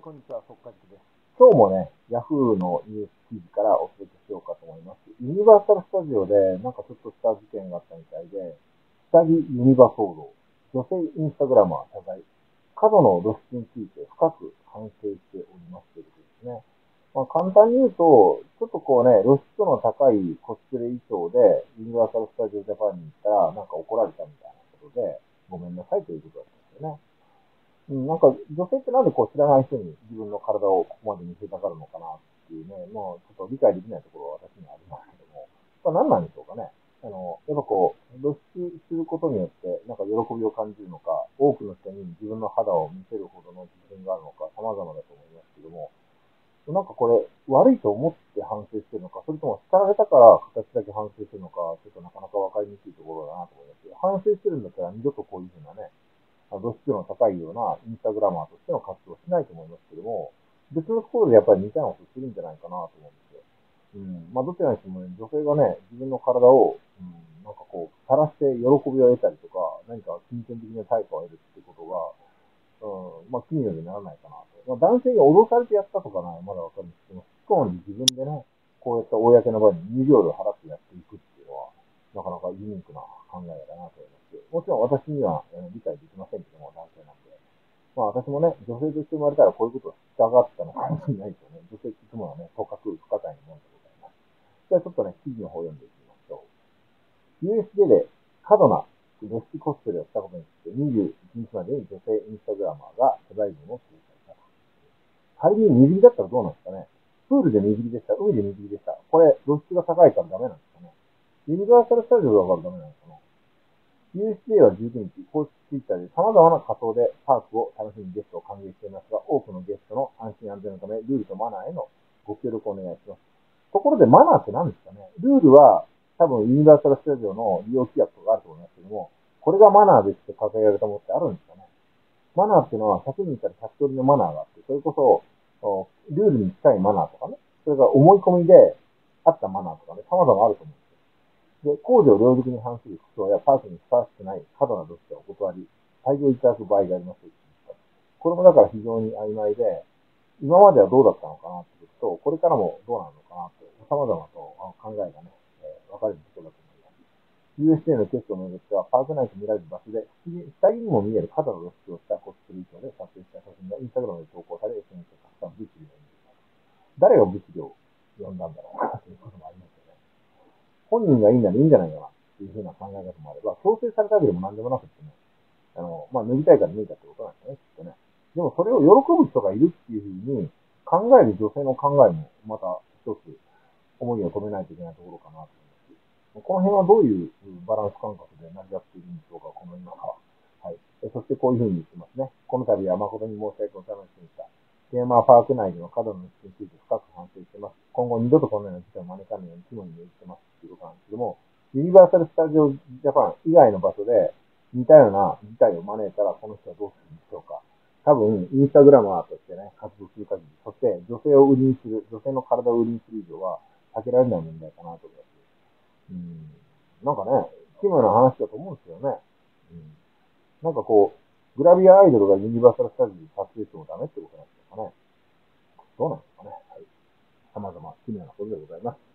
い、こんにちは、速稼です。今日もね、Yahoo のニュース記事からお届けしようかと思います。ユニバーサルスタジオで、なんかちょっとした事件があったみたいで、下着ユニバ騒動、女性インスタグラマー謝罪、過度の露出について深く反省しておりますということですね。まあ、簡単に言うと、ちょっとこうね、露出の高いコスプレ衣装で、ユニバーサル・スタジオ・ジャパンに行ったら、なんか怒られたみたいなことで、ごめんなさいということ。うん、なんか、女性ってなんでこう知らない人に自分の体をここまで見せたがるのかなっていうね、もうちょっと理解できないところは私にはありますけども、これ何なんでしょうかね。あの、やっぱこう、露出することによって、なんか喜びを感じるのか、多くの人に自分の肌を見せるほどの自信があるのか、様々だと思いますけども、なんかこれ、悪いと思って反省してるのか、それとも叱られたから形だけ反省してるのか、ちょっとなかなかわかりにくいところだなと思いますけど、反省してるんだったら二度とこういうふうなね、露出の高いようなインスタグラマーとしての活動をしないと思いますけども、別のところでやっぱり似たようなことするんじゃないかなと思うんですよ。うん。まあ、どちらにしてもね、女性がね、自分の体を、うん、なんかこう、晒して喜びを得たりとか、何か金銭的な対価を得るってことが、うん、まあ、奇妙にならないかなと。まあ、男性に脅されてやったとかならまだわかるんですけど、不幸に自分でね、こういった公の場に入場料払ってやっていくっていうのは、なかなかユニークな考えだなと思います。もちろん私には理解できませんけども、男性なんで。まあ私もね、女性として生まれたらこういうことをしたがったのかもしれないですよね。女性っていつもはね、とかく不可解なもんでございます。じゃあちょっとね、記事の方を読んでいきましょう。USJ で過度な露出コスプレをしたことについて21日までに女性インスタグラマーが謝罪文を記された。仮に水着だったらどうなんですかねプールで水着でした。海で水着でした。これ、露出が高いからダメなんですかねユニバーサルスタジオだからダメなんです USJ は19日、公式ツイッターで様々な仮装でパークを楽しむゲストを歓迎していますが、多くのゲストの安心安全のため、ルールとマナーへのご協力をお願いします。ところでマナーって何ですかね？ルールは多分ユニバーサルスタジオの利用規約とかあると思いますけども、これがマナーですって掲げられたものってあるんですかね？マナーっていうのは100人いたら100通りのマナーがあって、それこそ、ルールに近いマナーとかね、それが思い込みであったマナーとかね、様々あると思う。んで。工事を両軸に反する服装やパークにふさわしくない過度などしてお断り、退場いただく場合がありますこれもだから非常に曖昧で、今まではどうだったのかなってことと、これからもどうなるのかなって、様々と考えがね、えー、分かれるところだと思います。USJ のテストをめぐっては、パーク内と見られる場所で、下着にも見える過度の露出をしたコスプレ衣装で撮影した写真がインスタグラムで投稿され、SNS で拡散物理を誰が物理を呼んだんだろうな、ということもありますよね。本人がいいんならいいんじゃないかな、っていうふうな考え方もあれば、強制されたわけでも何でもなくてね、あの、まあ、脱ぎたいから脱いだってことなんですね、きっとね。でもそれを喜ぶ人がいるっていうふうに考える女性の考えも、また一つ、思いを止めないといけないところかなと思います。この辺はどういうバランス感覚で成り立っているんでしょうか、この今は。はい。そしてこういうふうに言ってますね。この度は誠に申し訳ございませんでした。テーマパーク内での過度のについて深く反省しています。今後二度とこのような事態を招かないように肝に銘じてますっていうことなんですけども、ユニバーサル・スタジオ・ジャパン以外の場所で似たような事態を招いたら、この人はどうするんでしょうか。多分、インスタグラマーとしてね、活動する限り、そして女性を売りにする、女性の体を売りにする以上は、避けられない問題かなと思います。うん。なんかね、奇妙な話だと思うんですよね。うん。なんかこう、グラビアアイドルがユニバーサルスタジオに撮影してもダメってこと。どうなんですかね。はい。様々奇妙なことでございます。